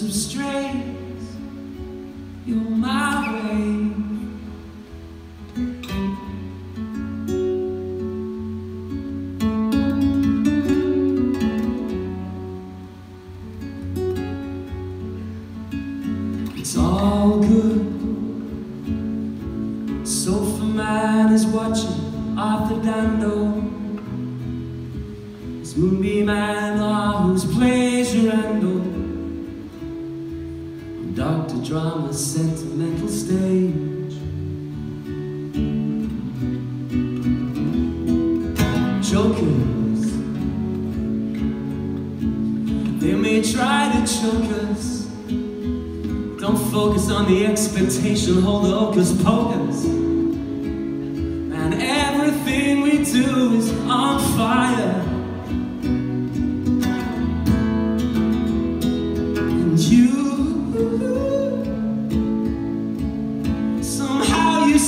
of strays. You're my way. It's all good. Sofa man is watching Arthur Dando. It's Moonbeam and ah, whose plays Randall. Doctor Drama's sentimental stage. Jokers. They may try to choke us. Don't focus on the expectation, hold the oh, hocus pocus.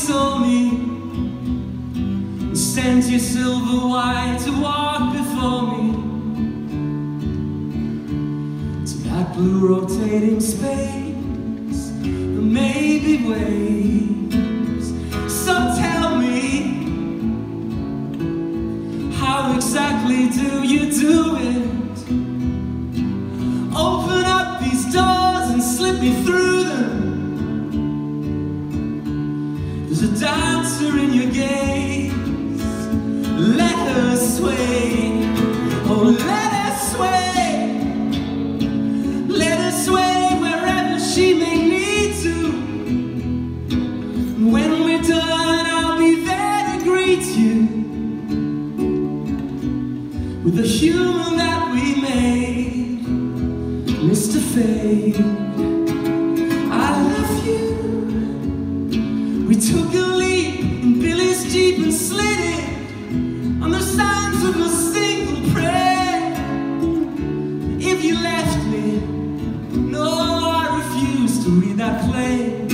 Sold me. And sent your silver white to walk before me. To that blue rotating space, there may be waves. So tell me, how exactly do you do it? Open up these doors and slip me through a dancer in your gaze. Let her sway. Oh, let her sway. Let her sway wherever she may need to. When we're done, I'll be there to greet you with the human that we made, Mr. Fade. I love you. We took a leap in Billy's Jeep and slid it on the sounds of a single prayer. If you left me, no, I refuse to read that play.